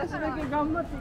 私だけ頑張って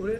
করে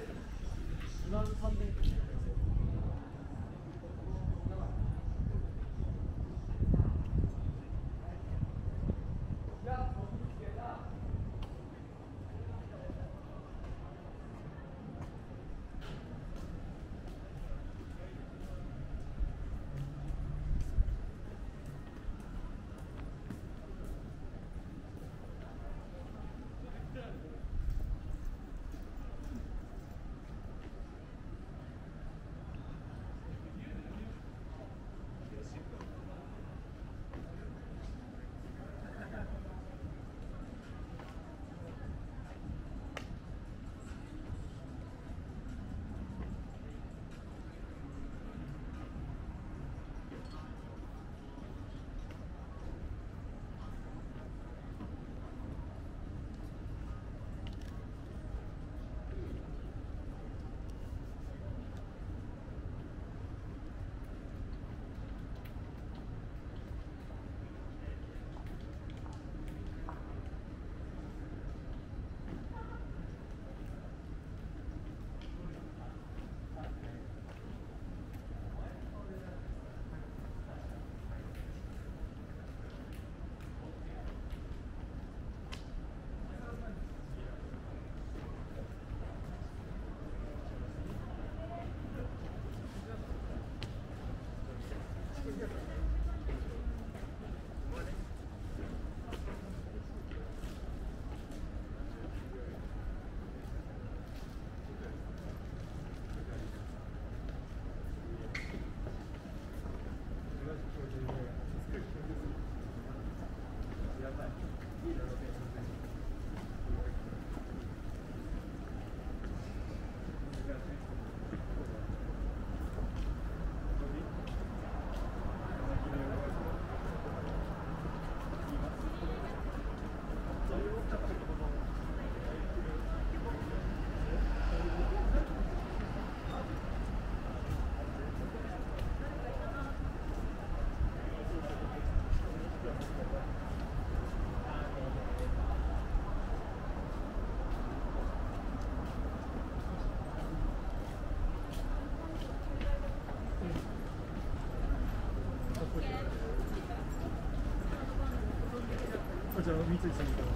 あじゃあ三井さんみたいな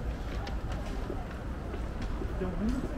でも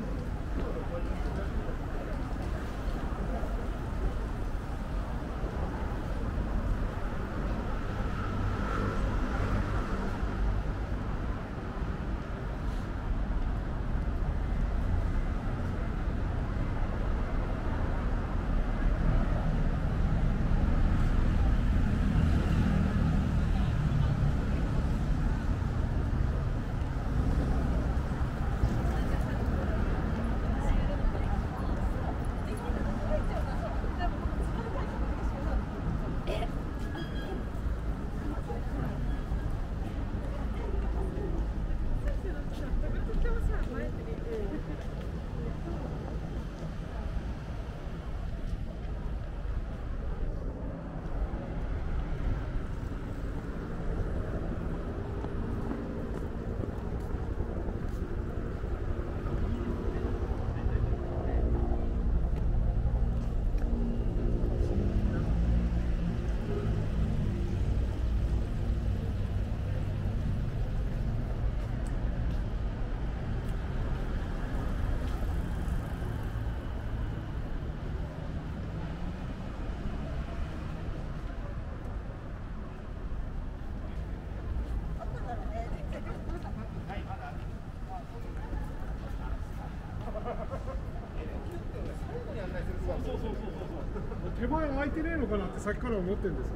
のかなってさっきから思ってるんですよ。